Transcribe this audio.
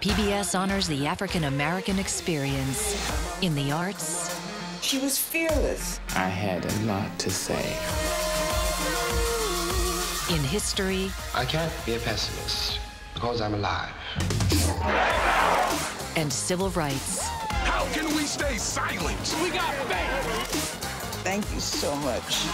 PBS honors the African American experience in the arts. She was fearless. I had a lot to say. In history. I can't be a pessimist because I'm alive. And civil rights. How can we stay silent? We got faith. Thank you so much.